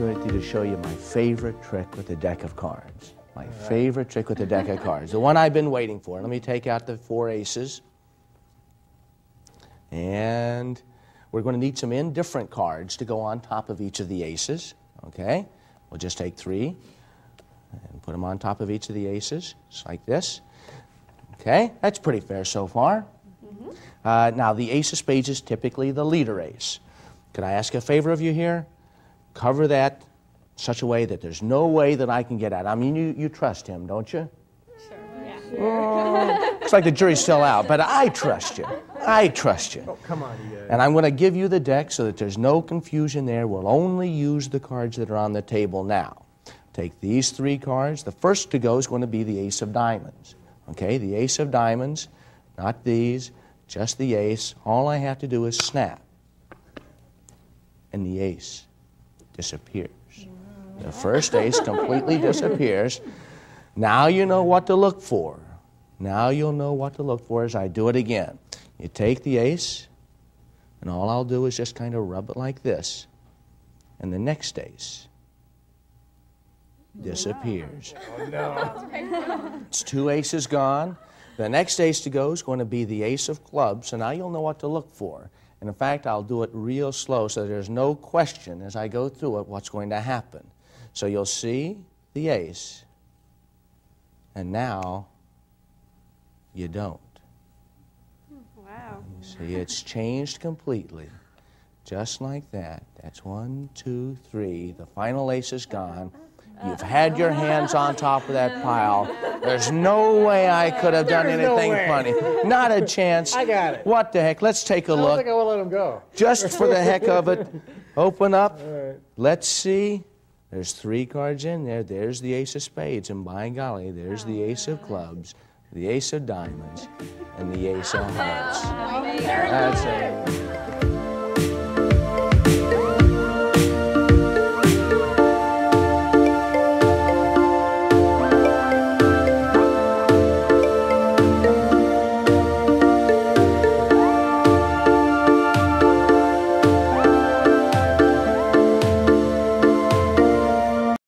opportunity to show you my favorite trick with a deck of cards. My favorite trick with a deck of cards. The one I've been waiting for. Let me take out the four aces. And we're going to need some indifferent cards to go on top of each of the aces. Okay? We'll just take three and put them on top of each of the aces, just like this. Okay? That's pretty fair so far. Uh, now, the ace of spades is typically the leader ace. Could I ask a favor of you here? Cover that such a way that there's no way that I can get at. it. I mean, you, you trust him, don't you? Sure. Oh. Looks like the jury's still out, but I trust you. I trust you. Oh, come on, EA. And I'm going to give you the deck so that there's no confusion there. We'll only use the cards that are on the table now. Take these three cards. The first to go is going to be the ace of diamonds. Okay, the ace of diamonds, not these, just the ace. All I have to do is snap, and the ace disappears. The first ace completely disappears. Now you know what to look for. Now you'll know what to look for as I do it again. You take the ace, and all I'll do is just kind of rub it like this, and the next ace disappears. Oh, no. It's two aces gone. The next ace to go is going to be the ace of clubs, so now you'll know what to look for. And in fact, I'll do it real slow so there's no question as I go through it what's going to happen. So you'll see the ace, and now you don't. Wow. See, it's changed completely. Just like that. That's one, two, three. The final ace is gone. You've had your hands on top of that pile. There's no way I could have done There's anything way. funny. Not a chance. I got it. What the heck? Let's take a I don't look. think I will let him go. Just for the heck of it. Open up. All right. Let's see. There's three cards in there. There's the ace of spades, and by golly, there's the ace of clubs, the ace of diamonds, and the ace of hearts. Oh, That's it.